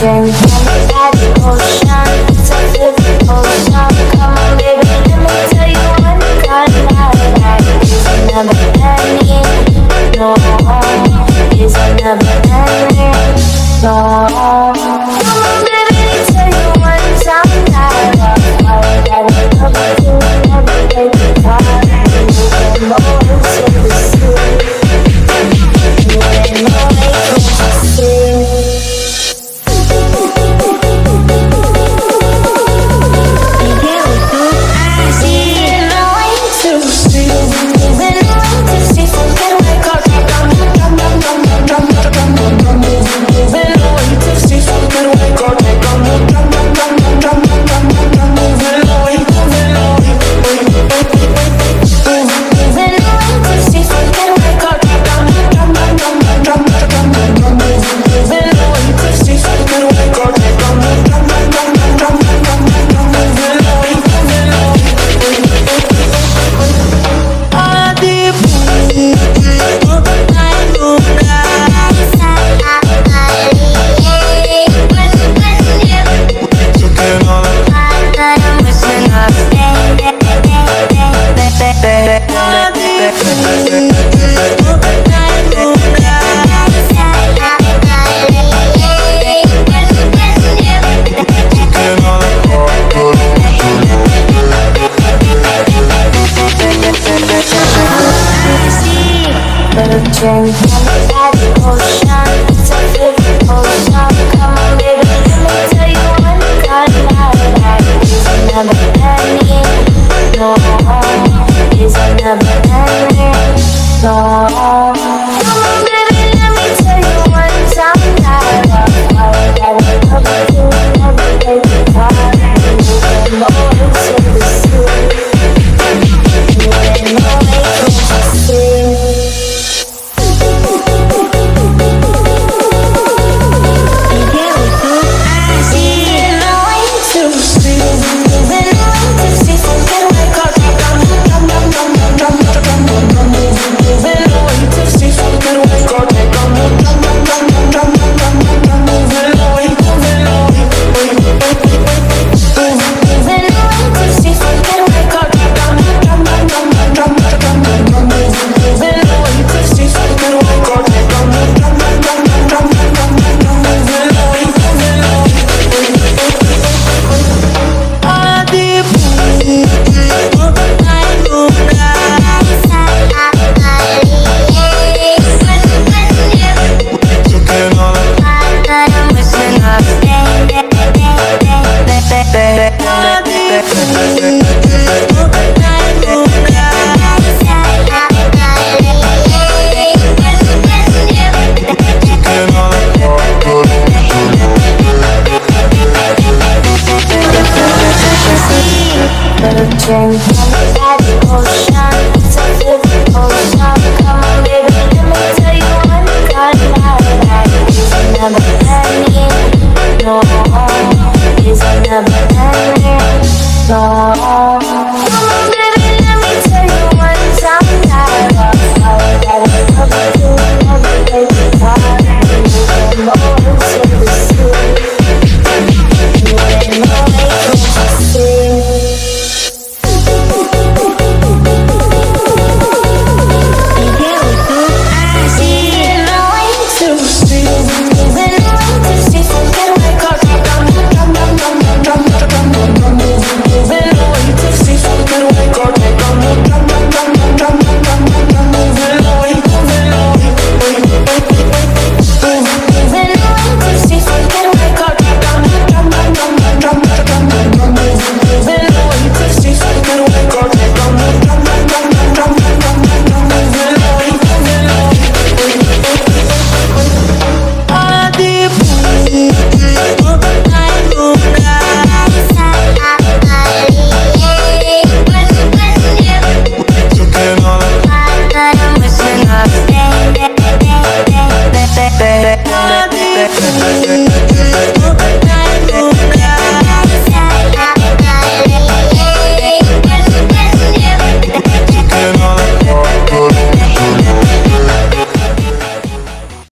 Then tell me that Drink, ocean, it's a big ocean song.